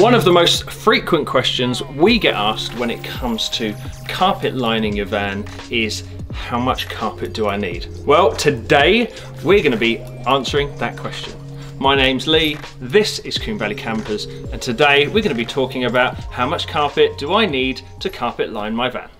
One of the most frequent questions we get asked when it comes to carpet lining your van is how much carpet do I need? Well, today we're going to be answering that question. My name's Lee, this is Combe Valley Campers, and today we're going to be talking about how much carpet do I need to carpet line my van.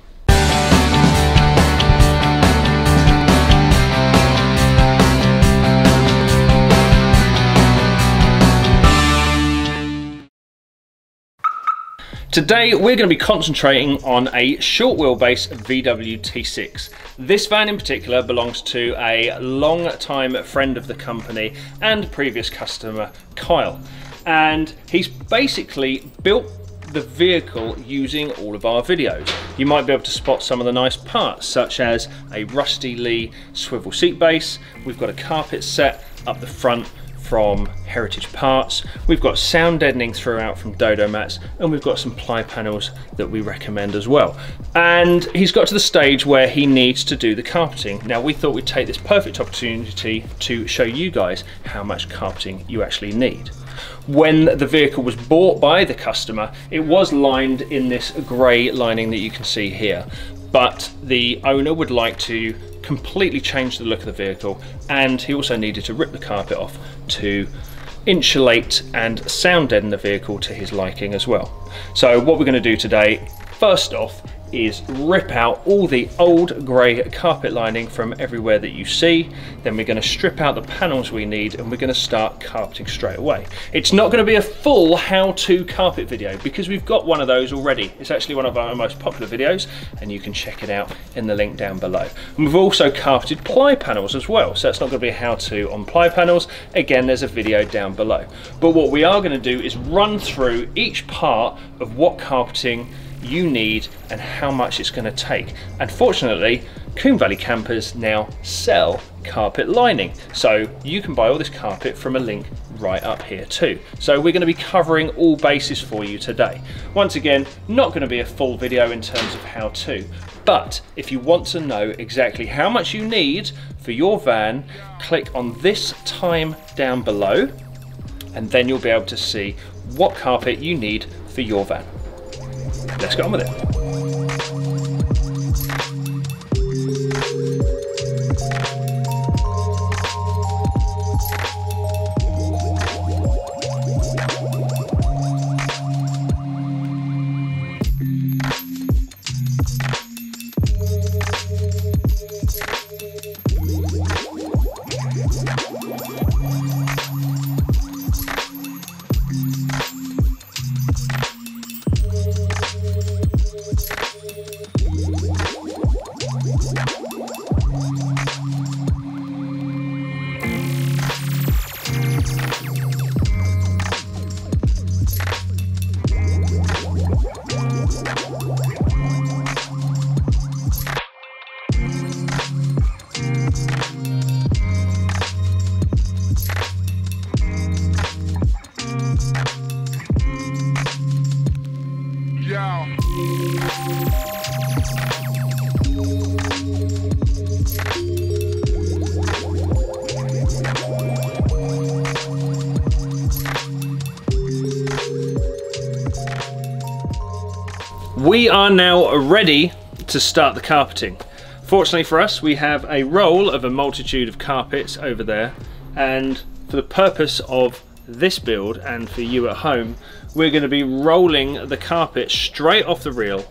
Today we're going to be concentrating on a short wheelbase VW T6. This van in particular belongs to a long time friend of the company and previous customer Kyle and he's basically built the vehicle using all of our videos. You might be able to spot some of the nice parts such as a Rusty Lee swivel seat base, we've got a carpet set up the front from Heritage Parts. We've got sound deadening throughout from Dodo Mats and we've got some ply panels that we recommend as well. And he's got to the stage where he needs to do the carpeting. Now we thought we'd take this perfect opportunity to show you guys how much carpeting you actually need. When the vehicle was bought by the customer, it was lined in this grey lining that you can see here but the owner would like to completely change the look of the vehicle and he also needed to rip the carpet off to insulate and sound deaden the vehicle to his liking as well. So what we're going to do today, first off, is rip out all the old grey carpet lining from everywhere that you see. Then we're going to strip out the panels we need and we're going to start carpeting straight away. It's not going to be a full how-to carpet video because we've got one of those already. It's actually one of our most popular videos and you can check it out in the link down below. And we've also carpeted ply panels as well. So it's not going to be a how-to on ply panels. Again, there's a video down below. But what we are going to do is run through each part of what carpeting you need and how much it's going to take. And fortunately, Valley Campers now sell carpet lining. So you can buy all this carpet from a link right up here too. So we're going to be covering all bases for you today. Once again, not going to be a full video in terms of how to, but if you want to know exactly how much you need for your van, click on this time down below and then you'll be able to see what carpet you need for your van. Let's get on with it. We are now ready to start the carpeting. Fortunately for us, we have a roll of a multitude of carpets over there, and for the purpose of this build and for you at home, we're going to be rolling the carpet straight off the reel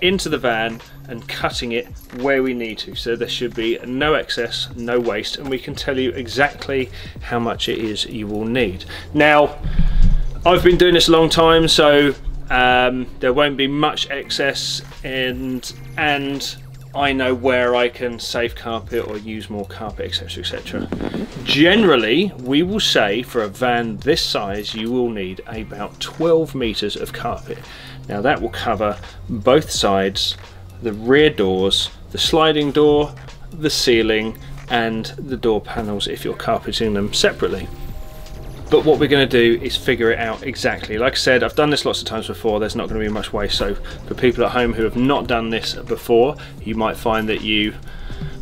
into the van and cutting it where we need to. So there should be no excess, no waste, and we can tell you exactly how much it is you will need. Now, I've been doing this a long time, so um, there won't be much excess and and I know where I can save carpet or use more carpet etc etc. Generally we will say for a van this size you will need about 12 meters of carpet. Now that will cover both sides, the rear doors, the sliding door, the ceiling and the door panels if you're carpeting them separately but what we're going to do is figure it out exactly. Like I said, I've done this lots of times before, there's not going to be much waste, so for people at home who have not done this before, you might find that you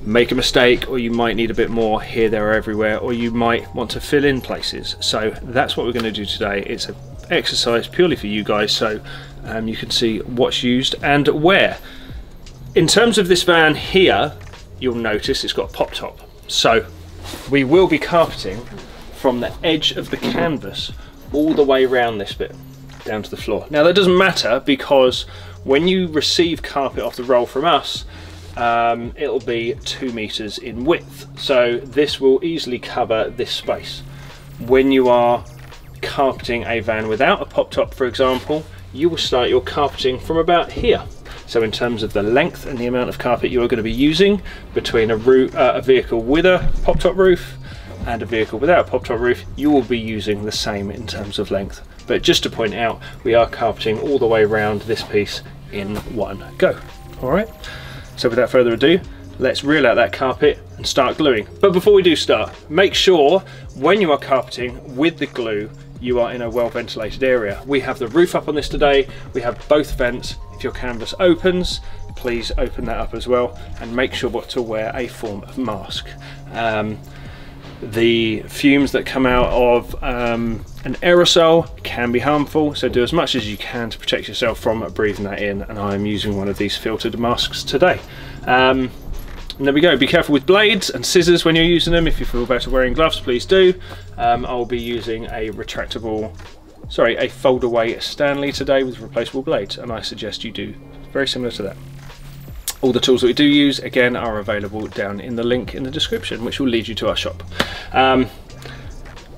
make a mistake or you might need a bit more here, there, or everywhere, or you might want to fill in places. So that's what we're going to do today. It's an exercise purely for you guys so um, you can see what's used and where. In terms of this van here, you'll notice it's got a pop top. So we will be carpeting from the edge of the canvas all the way around this bit down to the floor. Now that doesn't matter because when you receive carpet off the roll from us, um, it'll be two meters in width. So this will easily cover this space. When you are carpeting a van without a pop top, for example, you will start your carpeting from about here. So in terms of the length and the amount of carpet you are going to be using between a, uh, a vehicle with a pop top roof and a vehicle without a pop top roof, you will be using the same in terms of length. But just to point out, we are carpeting all the way around this piece in one go. All right. So without further ado, let's reel out that carpet and start gluing. But before we do start, make sure when you are carpeting with the glue, you are in a well ventilated area. We have the roof up on this today, we have both vents. If your canvas opens, please open that up as well and make sure what to wear a form of mask. Um, the fumes that come out of um, an aerosol can be harmful, so do as much as you can to protect yourself from breathing that in. And I am using one of these filtered masks today. Um, and there we go. Be careful with blades and scissors when you're using them. If you feel better wearing gloves, please do. Um, I'll be using a retractable, sorry, a fold away Stanley today with replaceable blades, and I suggest you do very similar to that. All the tools that we do use, again, are available down in the link in the description, which will lead you to our shop. Um,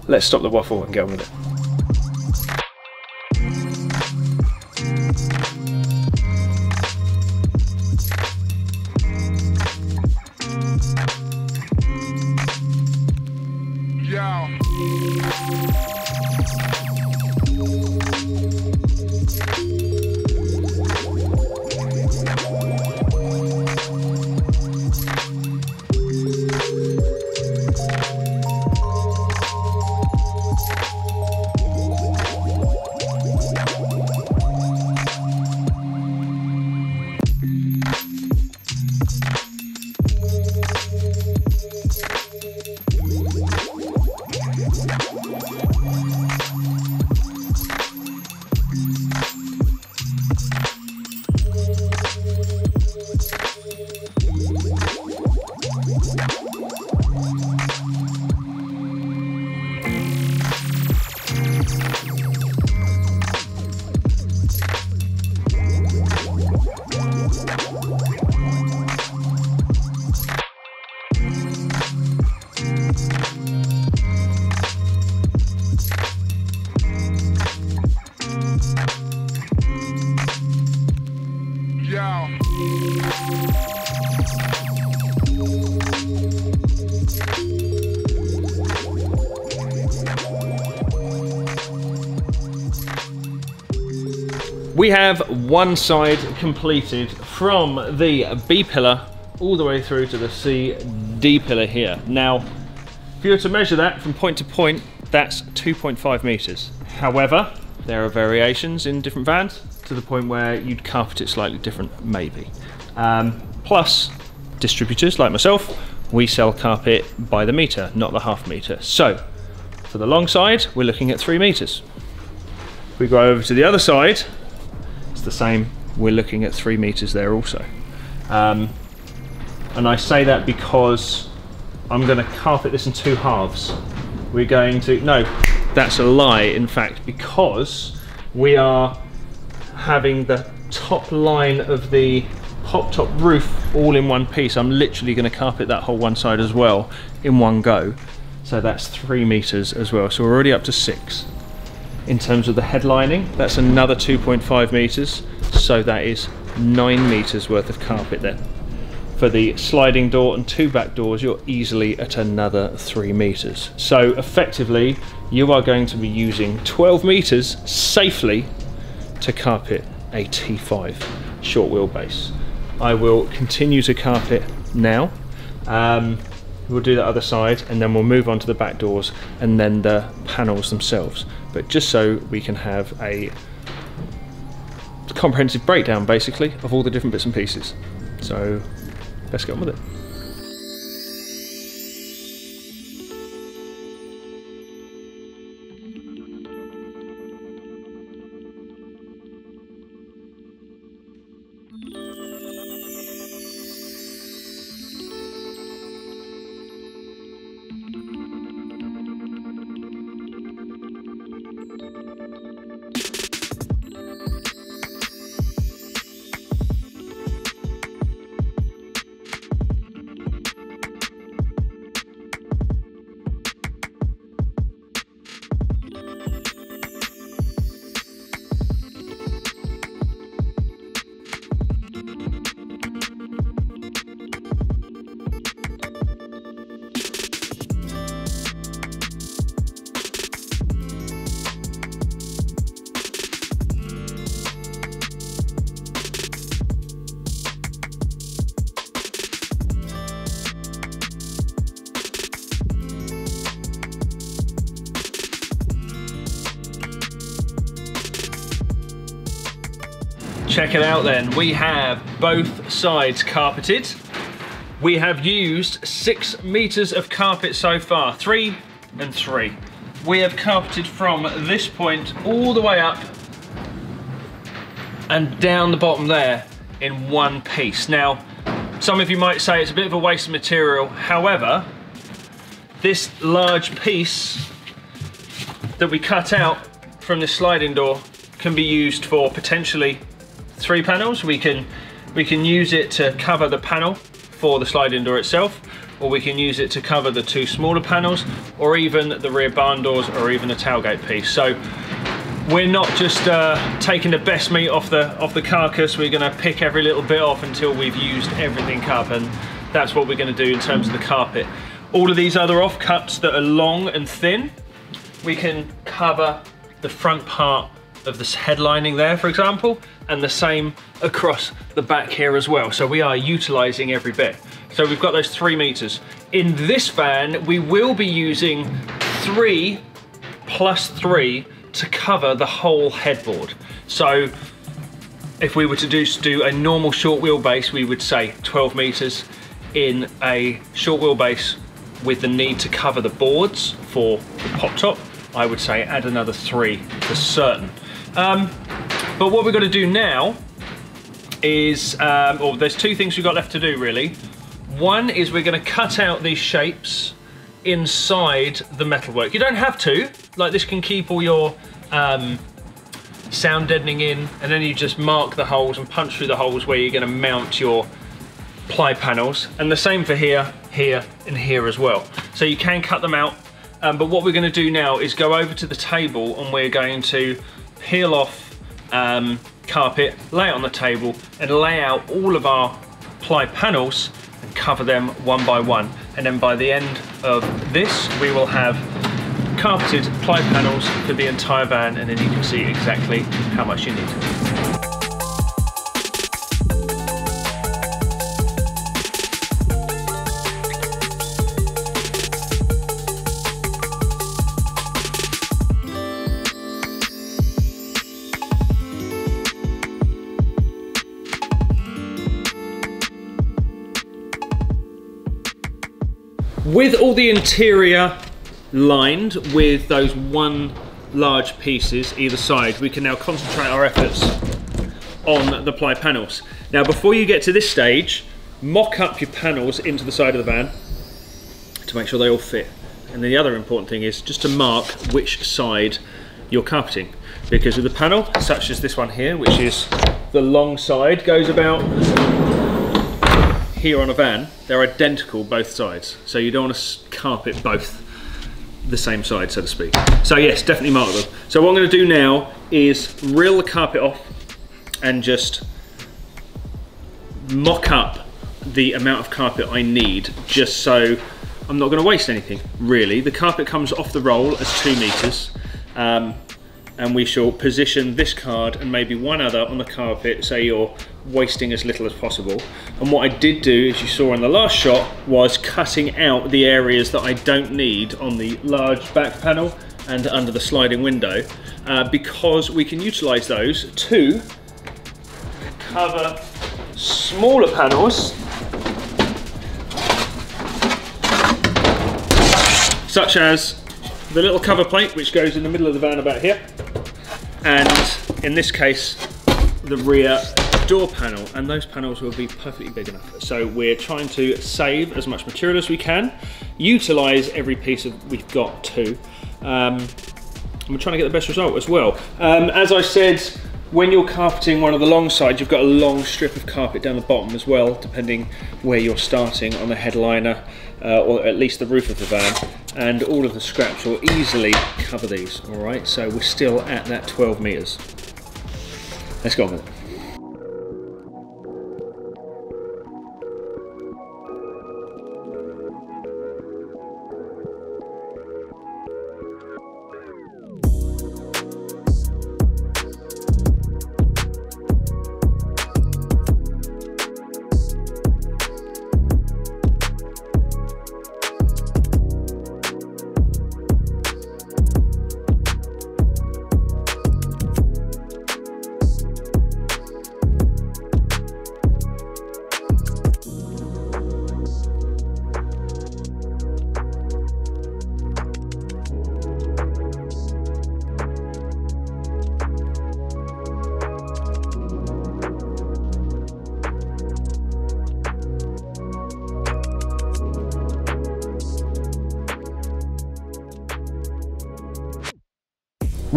let's stop the waffle and get on with it. Have one side completed from the B pillar all the way through to the C D pillar here. Now, if you were to measure that from point to point, that's 2.5 meters. However, there are variations in different vans to the point where you'd carpet it slightly different, maybe. Um, plus, distributors like myself, we sell carpet by the meter, not the half meter. So, for the long side, we're looking at three meters. We go over to the other side, the same. We're looking at three meters there also. Um, and I say that because I'm going to carpet this in two halves. We're going to, no, that's a lie in fact, because we are having the top line of the pop top roof all in one piece. I'm literally going to carpet that whole one side as well in one go. So that's three meters as well. So we're already up to six in terms of the headlining. That's another 2.5 meters, so that is 9 meters worth of carpet there. For the sliding door and two back doors, you're easily at another 3 meters. So effectively, you are going to be using 12 meters safely to carpet a T5 short wheelbase. I will continue to carpet now. Um, we'll do the other side and then we'll move on to the back doors and then the panels themselves. But just so we can have a comprehensive breakdown basically of all the different bits and pieces. So let's get on with it check it out then. We have both sides carpeted. We have used six meters of carpet so far, three and three. We have carpeted from this point all the way up and down the bottom there in one piece. Now, some of you might say it's a bit of a waste of material. However, this large piece that we cut out from this sliding door can be used for potentially three panels. We can, we can use it to cover the panel for the sliding door itself, or we can use it to cover the two smaller panels, or even the rear barn doors, or even the tailgate piece. So we're not just uh, taking the best meat off the off the carcass. We're going to pick every little bit off until we've used everything up, and that's what we're going to do in terms of the carpet. All of these other offcuts that are long and thin, we can cover the front part of this headlining there, for example, and the same across the back here as well. So we are utilizing every bit. So we've got those three meters. In this van, we will be using three plus three to cover the whole headboard. So if we were to do, do a normal short wheelbase, we would say 12 meters. In a short wheelbase with the need to cover the boards for the pop top, I would say add another three for certain. Um, but what we're going to do now is, um, or there's two things we've got left to do really. One is we're going to cut out these shapes inside the metalwork. You don't have to, like this can keep all your um, sound deadening in and then you just mark the holes and punch through the holes where you're going to mount your ply panels and the same for here, here and here as well. So you can cut them out um, but what we're going to do now is go over to the table and we're going to peel off um, carpet, lay it on the table and lay out all of our ply panels and cover them one by one. And then by the end of this, we will have carpeted ply panels for the entire van and then you can see exactly how much you need. With all the interior lined with those one large pieces either side, we can now concentrate our efforts on the ply panels. Now before you get to this stage, mock up your panels into the side of the van to make sure they all fit. And then the other important thing is just to mark which side you're carpeting. Because with a panel, such as this one here, which is the long side, goes about here on a van, they're identical both sides. So you don't want to carpet both the same side, so to speak. So yes, definitely mark them. So what I'm going to do now is reel the carpet off and just mock up the amount of carpet I need just so I'm not going to waste anything, really. The carpet comes off the roll as two meters. Um, and we shall position this card and maybe one other on the carpet say you're wasting as little as possible. And what I did do, as you saw in the last shot, was cutting out the areas that I don't need on the large back panel and under the sliding window uh, because we can utilize those to cover smaller panels such as the little cover plate which goes in the middle of the van about here and in this case the rear door panel and those panels will be perfectly big enough. So we're trying to save as much material as we can utilize every piece of we've got to. Um, and we're trying to get the best result as well. Um, as I said when you're carpeting one of the long sides you've got a long strip of carpet down the bottom as well depending where you're starting on the headliner uh, or at least the roof of the van. And all of the scraps will easily cover these all right? So we're still at that 12 meters. Let's go with it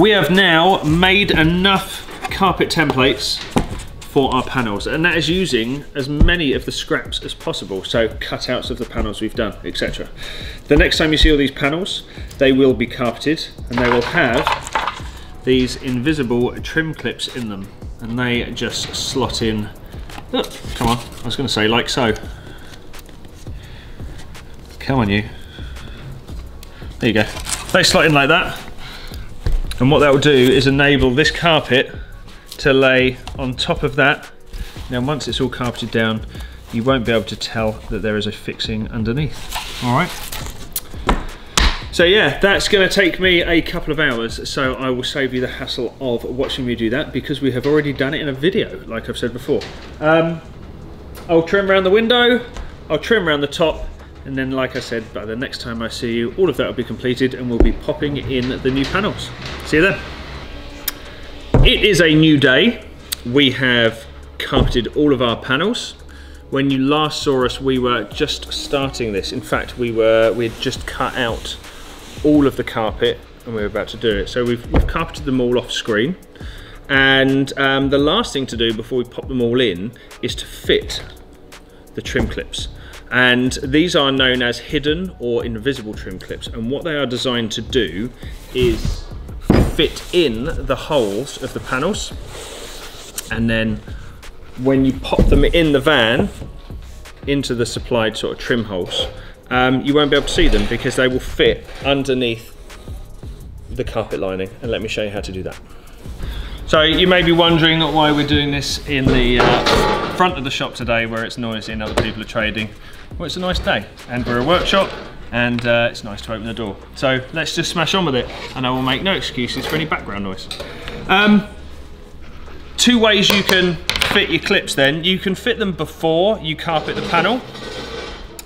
We have now made enough carpet templates for our panels and that is using as many of the scraps as possible so cutouts of the panels we've done etc the next time you see all these panels they will be carpeted and they will have these invisible trim clips in them and they just slot in. Oh, come on I was going to say like so. Come on you. There you go. They slot in like that and what that will do is enable this carpet to lay on top of that. Now once it's all carpeted down, you won't be able to tell that there is a fixing underneath. All right. So yeah, that's gonna take me a couple of hours, so I will save you the hassle of watching me do that because we have already done it in a video, like I've said before. Um, I'll trim around the window, I'll trim around the top, and then like I said, by the next time I see you, all of that will be completed and we'll be popping in the new panels. See you then. It is a new day. We have carpeted all of our panels. When you last saw us, we were just starting this. In fact, we were we had just cut out all of the carpet and we were about to do it. So we've, we've carpeted them all off screen. And um, the last thing to do before we pop them all in is to fit the trim clips. And these are known as hidden or invisible trim clips. And what they are designed to do is fit in the holes of the panels and then when you pop them in the van into the supplied sort of trim holes um, you won't be able to see them because they will fit underneath the carpet lining and let me show you how to do that. So you may be wondering why we're doing this in the uh, front of the shop today where it's noisy and other people are trading. Well it's a nice day and we're a workshop and uh, it's nice to open the door. So let's just smash on with it and I will make no excuses for any background noise. Um, two ways you can fit your clips then. You can fit them before you carpet the panel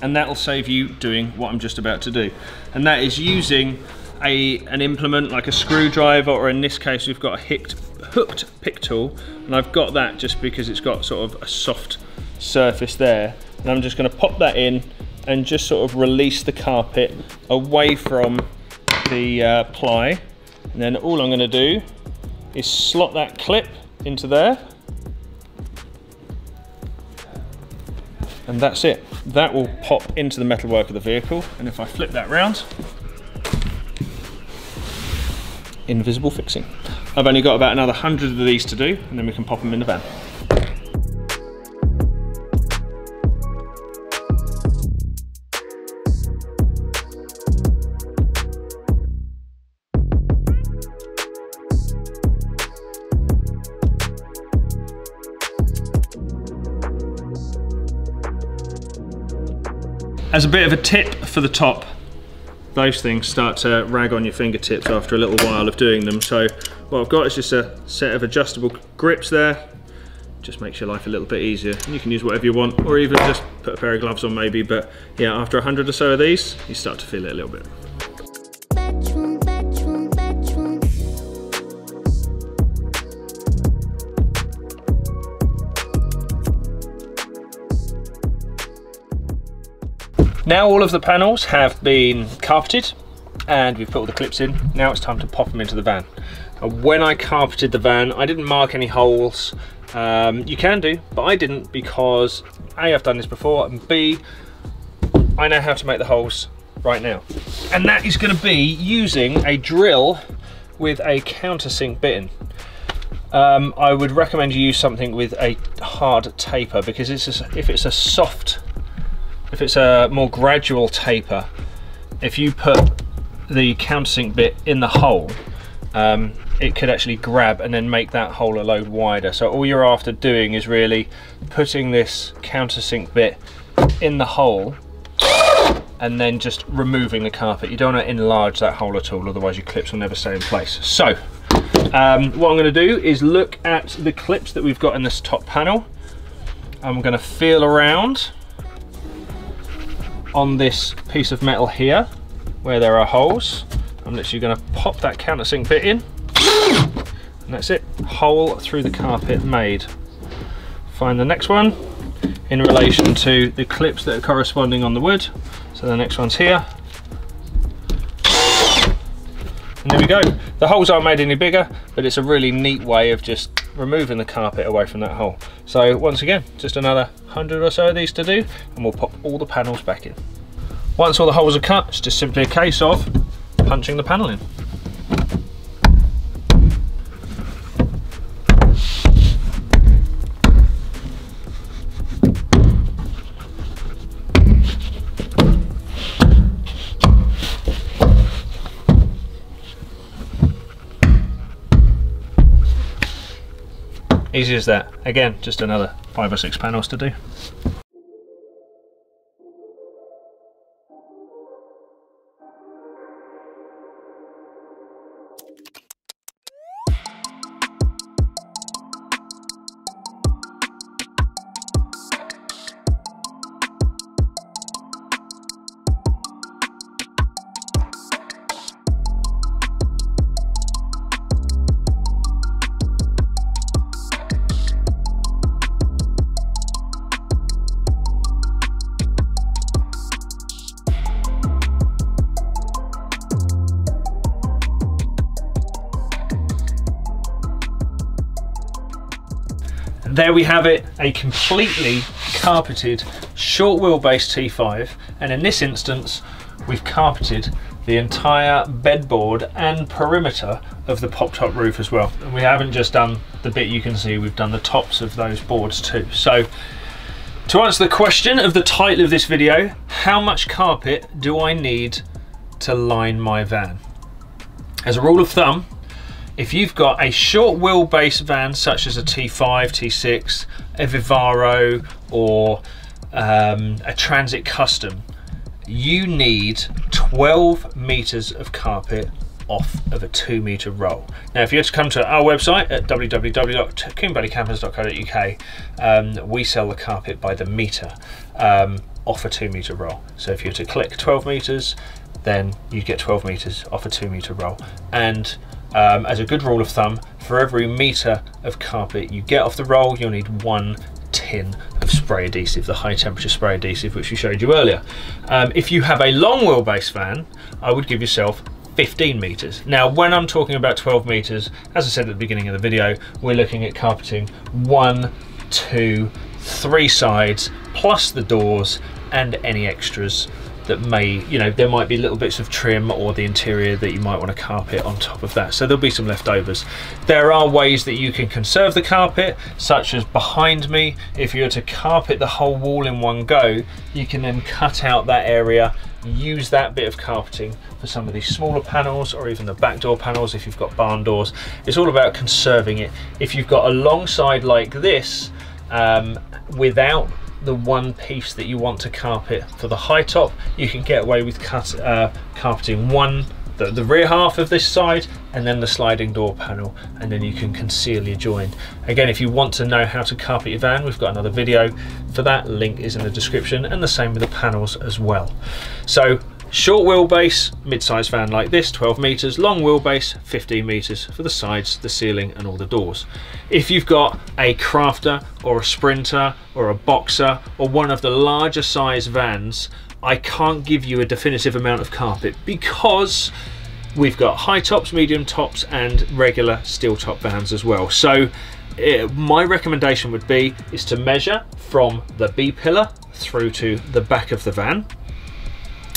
and that'll save you doing what I'm just about to do. And that is using a, an implement like a screwdriver or in this case we've got a hooked, hooked pick tool and I've got that just because it's got sort of a soft surface there and I'm just going to pop that in and just sort of release the carpet away from the uh, ply. And then all I'm gonna do is slot that clip into there. And that's it. That will pop into the metalwork of the vehicle. And if I flip that round, invisible fixing. I've only got about another hundred of these to do and then we can pop them in the van. As a bit of a tip for the top, those things start to rag on your fingertips after a little while of doing them. So what I've got is just a set of adjustable grips there. Just makes your life a little bit easier. And you can use whatever you want, or even just put a pair of gloves on maybe. But yeah, after a hundred or so of these, you start to feel it a little bit. Now all of the panels have been carpeted and we've put all the clips in. Now it's time to pop them into the van. When I carpeted the van, I didn't mark any holes. Um, you can do, but I didn't because A, I've done this before, and B, I know how to make the holes right now. And that is gonna be using a drill with a countersink bit in. Um, I would recommend you use something with a hard taper because it's a, if it's a soft if it's a more gradual taper, if you put the countersink bit in the hole, um, it could actually grab and then make that hole a load wider. So all you're after doing is really putting this countersink bit in the hole and then just removing the carpet. You don't want to enlarge that hole at all, otherwise your clips will never stay in place. So, um, what I'm going to do is look at the clips that we've got in this top panel. I'm going to feel around on this piece of metal here where there are holes. I'm literally going to pop that countersink bit in and that's it, hole through the carpet made. Find the next one in relation to the clips that are corresponding on the wood. So the next one's here. And there we go. The holes aren't made any bigger, but it's a really neat way of just removing the carpet away from that hole. So once again, just another 100 or so of these to do, and we'll pop all the panels back in. Once all the holes are cut, it's just simply a case of punching the panel in. Easy as that. Again, just another five or six panels to do. We have it, a completely carpeted short wheelbase T5. And in this instance, we've carpeted the entire bedboard and perimeter of the pop top roof as well. And we haven't just done the bit you can see, we've done the tops of those boards too. So to answer the question of the title of this video, how much carpet do I need to line my van? As a rule of thumb, if you've got a short wheelbase van such as a T5, T6, a Vivaro or um, a Transit Custom, you need 12 meters of carpet off of a two meter roll. Now, if you were to come to our website at www.combevalleycampers.co.uk, um, we sell the carpet by the meter um, off a two meter roll. So if you were to click 12 meters, then you get 12 meters off a two meter roll. And um, as a good rule of thumb, for every metre of carpet you get off the roll, you'll need one tin of spray adhesive, the high temperature spray adhesive which we showed you earlier. Um, if you have a long wheelbase van, I would give yourself 15 meters. Now, when I'm talking about 12 meters, as I said at the beginning of the video, we're looking at carpeting one, two, three sides, plus the doors and any extras that may, you know, there might be little bits of trim or the interior that you might want to carpet on top of that. So there'll be some leftovers. There are ways that you can conserve the carpet, such as behind me. If you were to carpet the whole wall in one go, you can then cut out that area, use that bit of carpeting for some of these smaller panels or even the back door panels if you've got barn doors. It's all about conserving it. If you've got a long side like this, um, without the one piece that you want to carpet for the high top you can get away with cut, uh, carpeting one the, the, rear half of this side and then the sliding door panel and then you can conceal your join. Again if you want to know how to carpet your van we've got another video for that. Link is in the description and the same with the panels as well. So Short wheelbase, mid-size van like this, 12 meters, long wheelbase, 15 meters for the sides, the ceiling and all the doors. If you've got a crafter or a sprinter or a boxer or one of the larger size vans, I can't give you a definitive amount of carpet because we've got high tops, medium tops and regular steel top vans as well. So it, eh, my recommendation would be is to measure from the B pillar through to the back of the van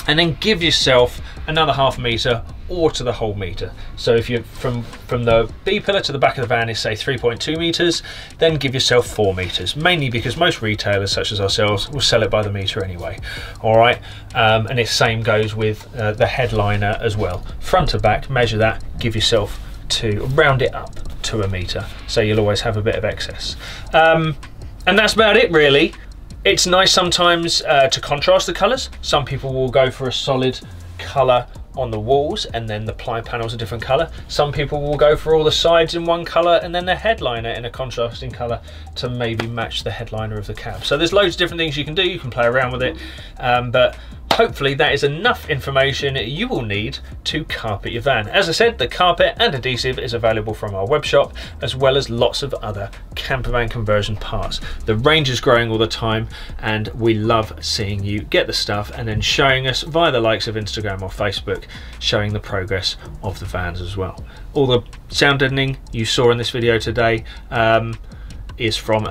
and then give yourself another half meter or to the whole meter. So if you're from, from the B pillar to the back of the van is say 3.2 meters, then give yourself four meters, mainly because most retailers such as ourselves will sell it by the meter anyway. All right, um, and the same goes with uh, the headliner as well. Front to back, measure that, give yourself to round it up to a meter. So you'll always have a bit of excess. Um, and that's about it really. It's nice sometimes uh, to contrast the colours. Some people will go for a solid colour on the walls and then the ply panels a different colour. Some people will go for all the sides in one colour and then the headliner in a contrasting colour to maybe match the headliner of the cab. So there's loads of different things you can do. You can play around with it, um, but hopefully that is enough information you will need to carpet your van. As I said, the carpet and adhesive is available from our web shop, as well as lots of other campervan conversion parts. The range is growing all the time, and we love seeing you get the stuff and then showing us via the likes of Instagram or Facebook, showing the progress of the vans as well. All the sound deadening you saw in this video today um, is from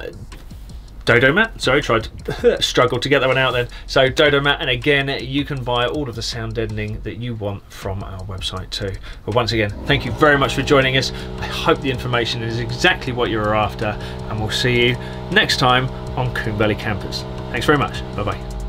Dodo Mat. Sorry, tried to struggle to get that one out then. So Dodo Mat, and again, you can buy all of the sound deadening that you want from our website too. But once again, thank you very much for joining us. I hope the information is exactly what you were after, and we'll see you next time on Combe Valley Campers. Thanks very much. Bye bye.